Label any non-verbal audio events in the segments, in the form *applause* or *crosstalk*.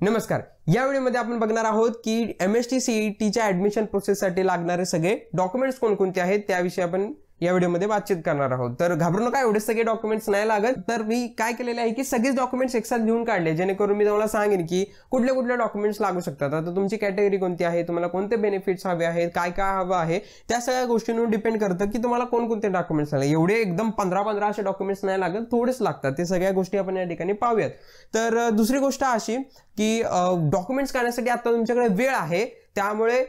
नमस्कार. या व्हिडिओमध्ये आपण बघणार आहोत की एम एस टी सीईटीच्या ऍडमिशन प्रोसेससाठी लागणारे सगळे डॉक्युमेंट्स कोणकोणते आहेत त्याविषयी आपण या व्हिडिओमध्ये बातचीत करणार आहोत. तर घाबरू नका एवढे सगळे डॉक्युमेंट्स नाही लागत. तर मी काय केलेले आहे की सगळेच डॉक्युमेंट्स एकसाथ घेऊन काढले जेणेकरून मी तुम्हाला सांगेन की कुठले कुठले डॉक्युमेंट्स लागू शकतात. आता तुमची कॅटेगरी कोणती आहे तुम्हाला कोणते बेनिफिट्स हवे आहेत काय काय हवं आहे त्या सगळ्या गोष्टींवर डिपेंड करतं की तुम्हाला कोणकोणते डॉक्युमेंट्स लागले. एवढे एकदम पंधरा पंधरा असे डॉक्युमेंट्स नाही लागत थोडेच लागतात. ते सगळ्या गोष्टी आपण या ठिकाणी पाहूयात. तर दुसरी गोष्ट अशी की डॉक्युमेंट्स काढण्यासाठी आता तुमच्याकडे वेळ आहे. त्यामुळे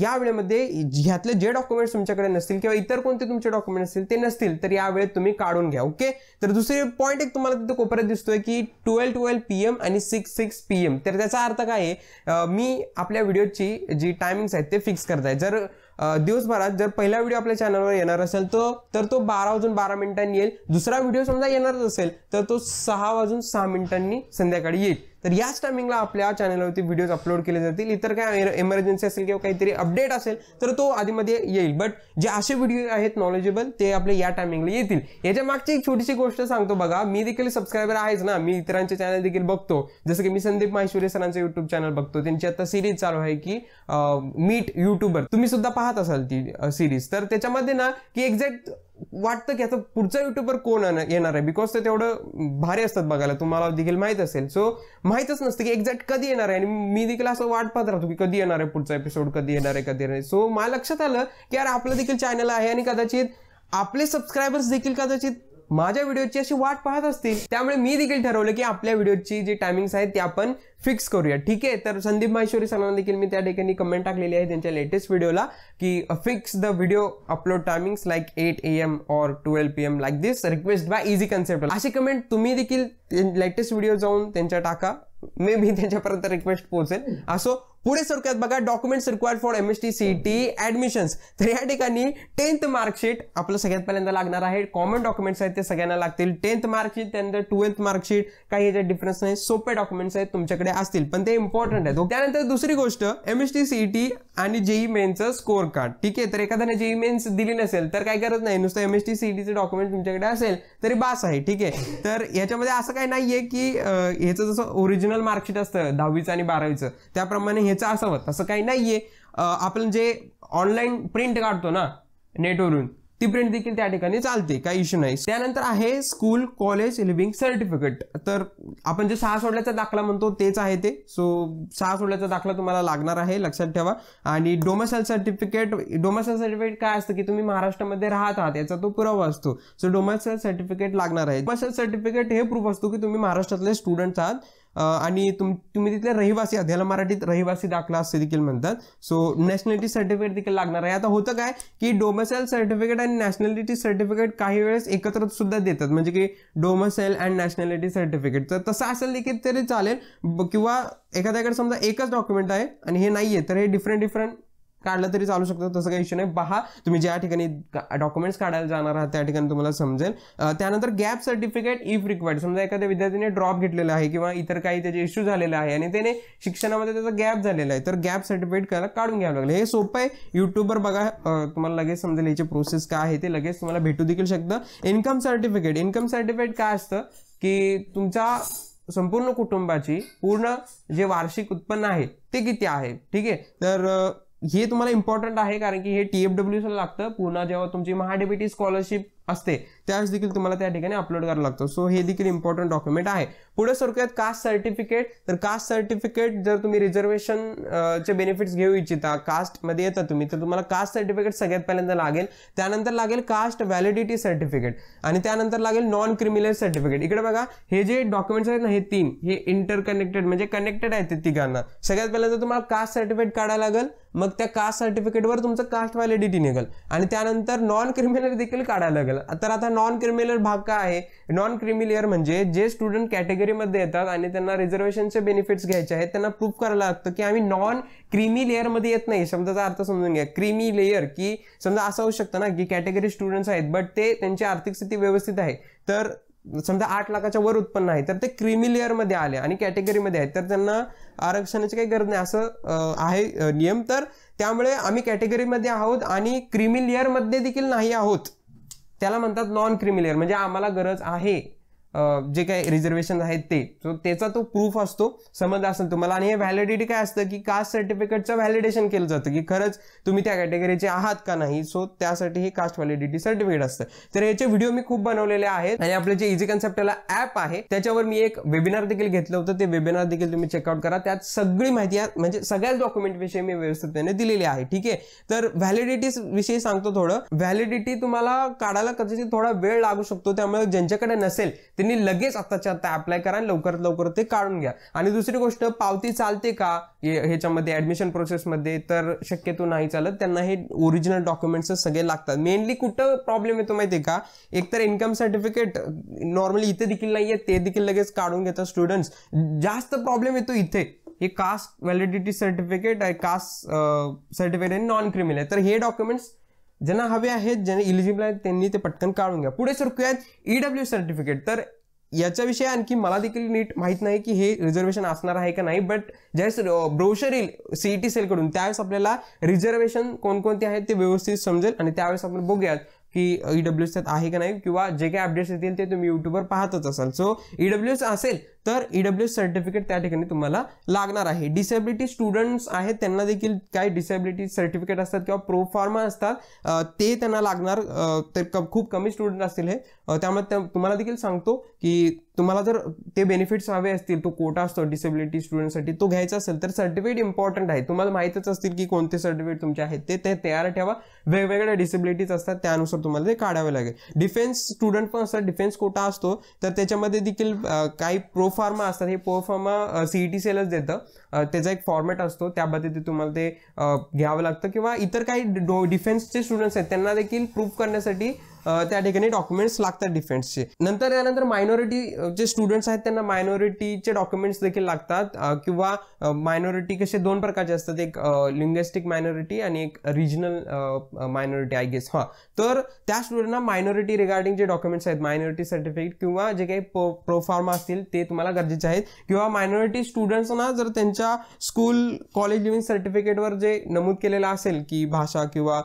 या वेळेमध्ये ह्यातले जे डॉक्युमेंट्स तुमच्याकडे नसतील किंवा इतर कोणते तुमचे डॉक्युमेंट असतील ते नसतील तर या वेळेत तुम्ही काढून घ्या ओके तर दुसरी पॉईंट एक तुम्हाला तिथे कोपऱ्यात दिसतोय की ट्वेल्व ट्वेल्व पी एम आणि सिक्स सिक्स पी एम तर त्याचा अर्थ काय आहे? मी आपल्या व्हिडिओची जी टायमिंग्स आहेत ते फिक्स करत आहे जर दिवसभरात जर पहिला व्हिडिओ आपल्या चॅनलवर येणार असेल तर तर तो बारा वाजून बारा मिनिटांनी येईल. दुसरा व्हिडिओ समजा येणारच असेल तर तो सहा वाजून सहा मिनिटांनी संध्याकाळी येईल. तर याच टायमिंगला आपल्या चॅनलवरती व्हिडिओज अपलोड केले जातील. इतर काय एमर्जन्सी असेल किंवा काहीतरी अपडेट असेल तर तो आधीमध्ये येईल. बट जे असे व्हिडिओ आहेत नॉलेजेबल ते आपले या टायमिंगला येतील. याच्या मागची एक छोटीशी गोष्ट सांगतो बघा. मी देखील सबस्क्रायबर आहेच ना. मी इतरांचे चॅनल देखील बघतो. जसं की मी संदीप माहेश्वरी सरांचं युट्यूब चॅनल बघतो. त्यांची आता सिरीज चालू आहे की मीट युट्यूबर तुम्ही सुद्धा पाहत असाल ती सिरीज तर त्याच्यामध्ये ना की एक्झॅक्ट वाटतं की आता पुढचा युट्यूबर कोण येणार- येणार आहे? बिकॉज ते तेवढं भारी असतात बघायला. तुम्हाला देखील माहीत असेल. सो माहितच नसतं की एक्झॅक्ट कधी येणार आहे. आणि मी देखील असं वाट पाहत राहतो की कधी येणार आहे पुढचा एपिसोड कधी येणार आहे कधी येणार आहे. सो मला लक्षात आलं की यार आपलं देखील चॅनल आहे आणि कदाचित आपले सबस्क्रायबर्स देखील कदाचित माझ्या व्हिडिओची अशी वाट पाहत असतील त्यामुळे मी देखील ठरवलं की आपल्या व्हिडिओची जी टायमिंग्स आहेत ते आपण फिक्स करूया. ठीक आहे? तर संदीप माहेश्वरी सरांना देखील मी त्या ठिकाणी कमेंट टाकलेली आहे त्यांच्या लेटेस्ट व्हिडिओला की fix the video upload timings like eight A M or twelve P M like this request by easy concept अशी कमेंट तुम्ही देखील लेटेस्ट व्हिडिओ जाऊन त्यांच्या टाका. मे बी त्यांच्यापर्यंत रिक्वेस्ट पोहोचेल. असो पुढे सरकार बघा documents required for M S T C T admissions तर या ठिकाणी टेन्थ मार्कशीट आपलं सगळ्यात पहिल्यांदा लागणार आहे. कॉमन डॉक्युमेंट्स आहेत ते सगळ्यांना लागतील. टेन्थ मार्कशीट त्यानंतर ट्वेल्थ मार्कशीट काही याच्यात डिफरन्स नाही. सोपे डॉक्युमेंट्स आहेत तुमच्याकडे असतील. पण ते इम्पॉर्टंट आहेत. त्यानंतर दुसरी गोष्ट M S T C T आणि जेई मेनचं स्कोअर कार्ड ठीक आहे? तर एखाद्याने जेई मेन्स दिली नसेल तर काय करत नाही. नुसतं एम एस टी सी टीचं डॉक्युमेंट तुमच्याकडे असेल तरी बास आहे. ठीक आहे? तर याच्यामध्ये असं काही नाहीये की ह्याचं जसं ओरिजिनल मार्कशीट असतं दहावीचं आणि बारावीचं. त्याप्रमाणे ह्याचं असावं तसं काही नाहीये. आपण जे ऑनलाईन प्रिंट काढतो ना नेटवरून ती प्रिंट देखील त्या ठिकाणी चालते काही इश्यू नाही. त्यानंतर आहे स्कूल कॉलेज लिव्हिंग सर्टिफिकेट तर आपण जे सहा सोडल्याचा दाखला म्हणतो तेच आहे ते. सो सहा सोडल्याचा दाखला तुम्हाला लागणार आहे लक्षात ठेवा. आणि डोमसाईल सर्टिफिकेट डोमसाईल सर्टिफिकेट काय असतं की तुम्ही महाराष्ट्रामध्ये राहत आहात याचा तो पुरावा असतो. सो डोमसाईल सर्टिफिकेट लागणार आहे. डोमसाईल सर्टिफिकेट हे प्रूफ असतो की तुम्ही महाराष्ट्रातले स्टुडंट आहात. आणि तुम तुम्ही तिथले रहिवासी आहात. ह्याला मराठीत रहिवासी दाखला असे देखील म्हणतात. सो नॅशनॅलिटी सर्टिफिकेट देखील लागणार आहे. आता होतं काय की डोमसेल सर्टिफिकेट आणि नॅशनॅलिटी सर्टिफिकेट काही वेळेस एकत्र सुद्धा देतात. म्हणजे की डोमसेल अँड नॅशनॅलिटी सर्टिफिकेट तर तसं असेल देखील तरी चालेल. ब- किंवा एखाद्याकडे समजा एकच डॉक्युमेंट आहे आणि हे नाही आहे तर हे डिफरंट डिफरंट काढलं तरी चालू शकतं तसं काही इश्यू नाही. पहा तुम्ही ज्या ठिकाणी डॉक्युमेंट्स काढायला जाणार आहात त्या ठिकाणी तुम्हाला समजेल. त्यानंतर गॅप सर्टिफिकेट इफ रिक्वायर्ड समजा एखाद्या विद्यार्थ्याने ड्रॉप घेतलेला आहे किंवा इतर काही त्याचे इश्यू झालेले आहे आणि त्याने शिक्षणामध्ये त्याचा गॅप झालेला आहे तर गॅप सर्टिफिकेट करायला काढून घ्यावं लागलं. हे सोपं आहे. युट्यूबवर बघा तुम्हाला लगेच समजेल याची प्रोसेस काय आहे ते. लगेच तुम्हाला भेटू देखील शकतं. इन्कम सर्टिफिकेट इन्कम सर्टिफिकेट काय असतं? की तुमच्या संपूर्ण कुटुंबाची पूर्ण जे वार्षिक उत्पन्न आहे ते किती आहे? ठीक आहे? तर हे तुम्हाला इम्पॉर्टंट आहे कारण की हे टी एफ डब्ल्यू लागतं. पुन्हा जेव्हा तुमची महाडेबिटी स्कॉलरशिप असते. त्यावेळेस देखील तुम्हाला त्या ठिकाणी अपलोड करावं लागतं. सो हे देखील इम्पॉर्टंट डॉक्युमेंट आहे. पुढे सरकूयात कास्ट सर्टिफिकेट तर कास्ट सर्टिफिकेट जर तुम्ही रिझर्वेशन चे बेनिफिट्स घेऊ इच्छिता कास्टमध्ये येता तुम्ही तर तुम्हाला कास्ट सर्टिफिकेट सगळ्यात पहिल्यांदा लागेल. त्यानंतर लागेल कास्ट व्हॅलिडिटी सर्टिफिकेट आणि त्यानंतर लागेल नॉन क्रिमिनल सर्टिफिकेट इकडे बघा हे जे डॉक्युमेंट्स आहेत ना हे तीन हे इंटरकनेक्टेड म्हणजे कनेक्टेड आहेत ते तिघांना. सगळ्यात पहिल्यांदा तुम्हाला कास्ट सर्टिफिकेट काढायला लागेल. मग त्या कास्ट सर्टिफिकेटवर तुमचं कास्ट व्हॅलिडिटी निघेल. आणि त्यानंतर नॉन क्रिमिनल देखील काढायला लागेल. तर आता नॉन क्रिमिनल भाग काय आहे? नॉन क्रिमिलियर म्हणजे जे स्टुडंट कॅटेगरीमध्ये येतात आणि त्यांना रिझर्वेशनचे बेनिफिट्स घ्यायचे आहेत त्यांना प्रूफ करायला लागतं की आम्ही नॉन क्रिमी लेअरमध्ये येत नाही. शब्दाचा अर्थ समजून घ्या. क्रीमी लेअर की समजा असं होऊ शकतं ना की कॅटेगरी स्टुडंट्स आहेत बट ते त्यांची आर्थिक स्थिती व्यवस्थित आहे. तर समजा आठ लाखाच्या वर उत्पन्न आहे तर ते क्रिमी लेअरमध्ये आले आणि कॅटेगरीमध्ये आहेत तर त्यांना आरक्षणाची काही गरज नाही. असं आहे नियम. तर त्यामुळे आम्ही कॅटेगरीमध्ये आहोत आणि क्रिमी लेअरमध्ये देखील नाही आहोत. त्याला म्हणतात नॉन क्रिमी लेअर म्हणजे आम्हाला गरज आहे. जे काही रिझर्वेशन आहेत ते. सो त्याचा तो प्रूफ असतो. संबंध असेल तुम्हाला. आणि हे व्हॅलिडिटी काय असतं की कास्ट सर्टिफिकेटचं व्हॅलिडेशन केलं जातं की खरंच तुम्ही त्या कॅटेगरीचे आहात का नाही. सो त्यासाठी हे कास्ट व्हॅलिडिटी सर्टिफिकेट असतं. तर याचे व्हिडिओ मी खूप बनवलेले आहेत. आणि आपलं जे इझी कन्सेप्टला ऍप आहे त्याच्यावर मी एक वेबिनार देखील घेतलं होतं. ते वेबिनार देखील तुम्ही चेकआउट करा. त्यात सगळी माहिती आहे. म्हणजे सगळ्याच डॉक्युमेंटविषयी मी व्यवस्थितपणे दिलेली आहे. ठीक आहे? तर व्हॅलिडिटी विषयी सांगतो थोडं. व्हॅलिडिटी तुम्हाला काढायला कदाचित थोडा वेळ लागू शकतो. त्यामुळे ज्यांच्याकडे नसेल त्यांनी लगेच आत्ताच्या आता अप्लाय करा आणि लवकरात लवकर ते काढून घ्या. आणि दुसरी गोष्ट पावती चालते का? ह्याच्यामध्ये ऍडमिशन प्रोसेसमध्ये तर शक्यतो नाही चालत. त्यांना हे ओरिजिनल डॉक्युमेंट्स सगळे लागतात. मेनली कुठं प्रॉब्लेम येतो माहिती आहे का? एकतर इन्कम सर्टिफिकेट नॉर्मली इथे देखील नाहीये ते देखील लगेच काढून घेतात स्टुडंट्स जास्त प्रॉब्लेम येतो इथे. हे कास्ट व्हॅलिडिटी सर्टिफिकेट आहे कास्ट सर्टिफिकेट आणि नॉन क्रिमिनल आहे. तर हे डॉक्युमेंट्स ज्यांना हवे आहेत ज्यांना इलिजिबल आहेत त्यांनी ते पटकन काढून घ्या. पुढे सरकूयात ईडब्ल्यू सर्टिफिकेट तर याच्याविषयी आणखी मला देखील नीट माहीत नाही की हे रिझर्वेशन असणार आहे का नाही बट ज्यावेळेस ब्रोशर येईल सीईटी सेलकडून त्यावेळेस आपल्याला रिझर्वेशन कोणकोणते आहेत ते व्यवस्थित समजेल आणि त्यावेळेस आपण बघूयात की ईडब्ल्यू एस आहे का नाही किंवा जे काही अपडेट्स येतील ते तुम्ही युट्यूबवर पाहतच असाल. सो ईडब्ल्यू एस असेल तर ईडब्ल्यू एस सर्टिफिकेट त्या ठिकाणी तुम्हाला लागणार आहे. डिसेबिलिटी स्टुडंट्स आहेत त्यांना देखील काही डिसेबिलिटी सर्टिफिकेट असतात किंवा प्रो फार्मा असतात ते त्यांना लागणार ते तर खूप कमी स्टुडंट असतील हे. त्यामुळे त्या- तुम्हाला देखील सांगतो की तुम्हाला जर ते बेनिफिट्स हवे असतील तो कोटा असतो डिसेबिलिटी स्टुडंटसाठी तो घ्यायचा असेल तर सर्टिफिकेट इम्पॉर्टंट आहे. तुम्हाला माहितच असतील की कोणते सर्टिफिकेट तुमचे आहेत ते ते तयार ठेवा. वेगवेगळ्या डिसेबिलिटीज असतात त्यानुसार तुम्हाला ते काढावे लागेल. डिफेन्स स्टुडंट पण असतात डिफेन्स कोटा असतो. तर त्याच्यामध्ये देखील काही प्रो फार्मा असतात हे पो फार्मा सीईटी सेलच देतं. त्याचा एक फॉर्मॅट असतो. त्या पद्धतीने तुम्हाला ते घ्यावं लागतं. किंवा इतर काही डिफेन्सचे स्टुडंट्स आहेत त्यांना देखील प्रूफ करण्यासाठी त्या ठिकाणी डॉक्युमेंट्स लागतात डिफेन्सचे नंतर त्यानंतर मायनॉरिटी जे स्टुडंट्स आहेत त्यांना मायनॉरिटीचे डॉक्युमेंट्स देखील लागतात. किंवा मायनॉरिटी कसे दोन प्रकारचे असतात. एक लिंग्विस्टिक मायनॉरिटी आणि एक रिजनल मायनॉरिटी आय गेस हां. तर त्या स्टुडंटना मायनॉरिटी रिगार्डिंग जे डॉक्युमेंट्स आहेत मायनॉरिटी सर्टिफिकेट किंवा जे काही प्रोफार्मा असतील ते तुम्हाला गरजेचे आहेत. किंवा मायनॉरिटी स्टुडंट्सना जर त्यांच्या स्कूल कॉलेज लिव्हिंग सर्टिफिकेटवर जे नमूद केलेलं असेल की भाषा किंवा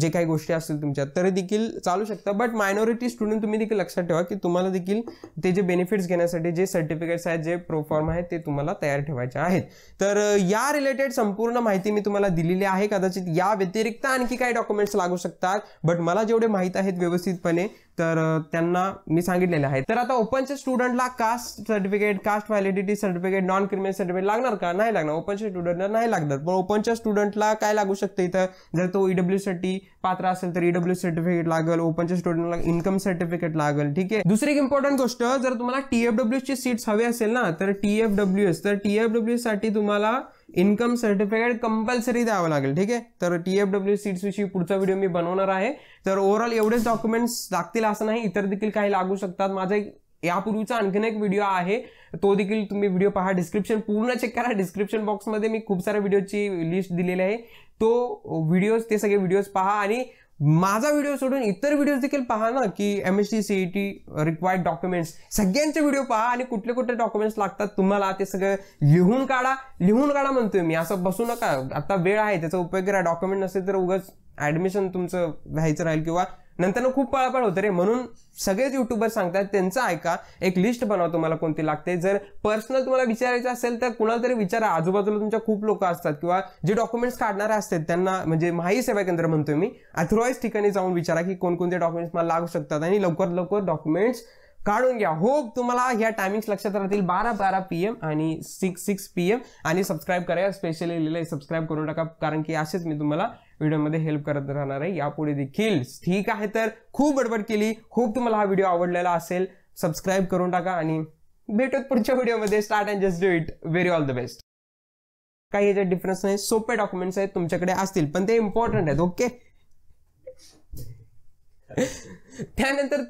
जे काही गोष्टी असतील तुमच्या तरी देखील चालू शकतं बट मायनॉरिटी स्टुडंट तुम्ही देखील लक्षात ठेवा की तुम्हाला देखील ते जे बेनिफिट्स घेण्यासाठी जे सर्टिफिकेट्स आहेत जे प्रोफॉर्म आहेत ते तुम्हाला तयार ठेवायचे आहेत. तर या रिलेटेड संपूर्ण माहिती मी तुम्हाला दिलेली आहे. कदाचित या व्यतिरिक्त आणखी काही डॉक्युमेंट्स लागू शकतात. बट मला जेवढे माहीत आहेत व्यवस्थितपणे तर त्यांना मी सांगितलेले आहे. तर आता ओपनच्या स्टुडंटला caste certificate caste validity certificate non criminal certificate लागणार का? नाही लागणार. ओपनच्या स्टुडंटला नाही लागणार. पण ओपनच्या स्टुडंटला काय लागू शकतं इथं? जर तो ईडब्ल्यू साठी पात्र असेल तर ईडब्ल्यू सर्टिफिकेट लागेल. ओपनच्या स्टुडंटला इन्कम सर्टिफिकेट लागेल. ठीक आहे? दुसरी एक इम्पॉर्टंट गोष्ट जर तुम्हाला टीएफडब्ल्यू ची सीट्स हवे असेल ना तर टीएफडब्ल्यू एस तर टीएफडब्ल्यू साठी तुम्हाला इन्कम सर्टिफिकेट कंपल्सरी द्यावं लागेल ठीक आहे? तर टी एफ डब्ल्यू सीट्स विषयी पुढचा व्हिडिओ मी बनवणार आहे. तर ओव्हरऑल एवढेच डॉक्युमेंट्स लागतील असं नाही इतर देखील काही लागू शकतात. माझा एक यापूर्वीचा आणखीन एक व्हिडिओ आहे. तो देखील तुम्ही व्हिडिओ पहा. डिस्क्रिप्शन पूर्ण चेक करा. डिस्क्रिप्शन बॉक्समध्ये मी खूप साऱ्या व्हिडिओची लिस्ट दिलेली आहे. तो व्हिडिओज ते सगळे व्हिडिओज पहा आणि माझा व्हिडिओ सोडून इतर व्हिडिओज देखील पहा ना की M S T CET required documents सगळ्यांचे व्हिडिओ पहा आणि कुठले कुठले डॉक्युमेंट्स लागतात तुम्हाला ते सगळं लिहून काढा. लिहून काढा म्हणतोय मी. असं बसू नका. आता वेळ आहे त्याचा उपयोग करा. डॉक्युमेंट नसेल तर उगाच ऍडमिशन तुमचं व्हायचं राहील किंवा नंतर खूप पळापळ होतं रे. म्हणून सगळेच युट्यूबर सांगतात त्यांचं ऐका. एक लिस्ट बनवा तुम्हाला कोणती लागते. जर पर्सनल तुम्हाला विचारायचं असेल तर कुणाला तरी विचारा. आजूबाजूला तुमच्या खूप लोक असतात किंवा जे डॉक्युमेंट्स काढणारे असतात त्यांना म्हणजे माही सेवा केंद्र म्हणतोय मी अथॉराईज ठिकाणी जाऊन विचारा की कोणकोणते डॉक्युमेंट्स मला लागू शकतात आणि लवकर लवकर डॉक्युमेंट्स काढून घ्या. होप तुम्हाला ह्या टायमिंग्स लक्षात राहतील. बारा बारा पी एम आणि सिक्स सिक्स पी एम आणि सबस्क्राईब करा. स्पेशली लिहिलंय सबस्क्राईब करून टाका. कारण की असेच मी तुम्हाला व्हिडिओमध्ये हेल्प करत राहणार आहे. यापुढे देखील ठीक आहे तर खूप बडबड केली. खूप तुम्हाला हा व्हिडिओ आवडलेला असेल सबस्क्राईब करून टाका आणि भेटत पुढच्या व्हिडिओमध्ये. Start and just do it very all the best काही याच्यात डिफरन्स नाही. सोपे डॉक्युमेंट्स आहेत तुमच्याकडे असतील पण ते इम्पॉर्टंट आहेत ओके *laughs* त्यानंतर